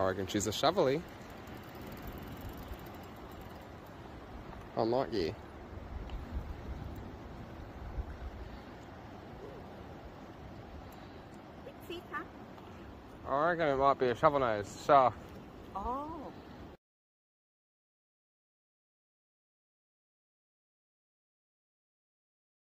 I reckon she's a shovely. Unlike oh, you. Oregon? I reckon it might be a shovel nose shark. Oh.